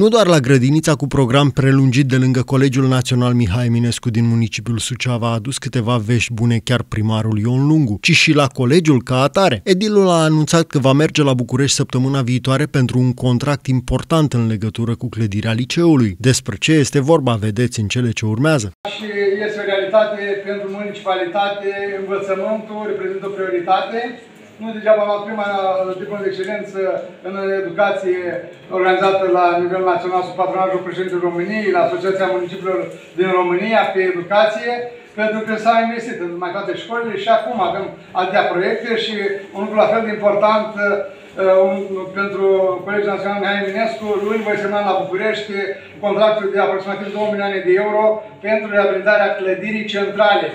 Nu doar la grădinița cu program prelungit de lângă Colegiul Național Mihai Eminescu din municipiul Suceava a adus câteva vești bune chiar primarul Ion Lungu, ci și la colegiul ca atare. Edilul a anunțat că va merge la București săptămâna viitoare pentru un contract important în legătură cu clădirea liceului. Despre ce este vorba vedeți în cele ce urmează. Și este o realitate pentru municipalitate, învățământul reprezintă o prioritate nu degeaba am luat prima diplomă de excelență în educație organizată la nivel național sub patronajul președintelui României, la Asociația Municipiilor din România pe educație, pentru că s-a investit în mai toate școlile și acum avem alte proiecte și un lucru la fel de important uh, un, pentru Colegiul Național Mihai Eminescu, luni voi semna la București contractul de aproximativ 2 milioane de euro pentru reabilitarea clădirii centrale.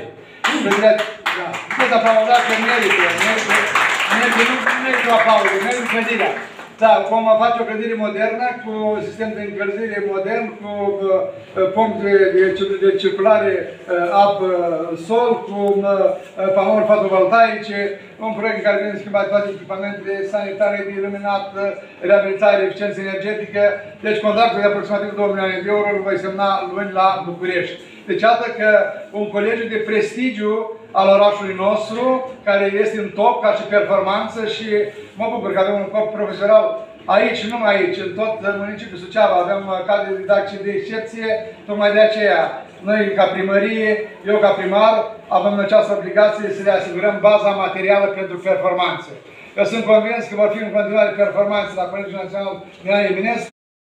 Clădirea, da, puteți aplauda că merită, merită merge, nu merge la pauză, merge clădirea. Da, vom face o clădire modernă, cu sistem de încălzire modern, cu uh, pompi de, de, de circulare uh, apă-sol, cu uh, panouri fotovoltaice, un proiect în care vine schimbat toate echipamentele sanitare de iluminat, reabilitare, eficiență energetică. Deci contractul de aproximativ 2 milioane de euro îl voi semna luni la București. Deci iată că un colegiu de prestigiu al orașului nostru, care este în top ca și performanță și mă bucur că avem un corp profesional aici, nu numai aici, în tot municipiul Suceava avem cadre didactice de excepție, tocmai de aceea noi ca primărie, eu ca primar, avem această obligație să le asigurăm baza materială pentru performanță. Eu sunt convins că vor fi în continuare performanțe la Colegiul Național Mihai Eminescu,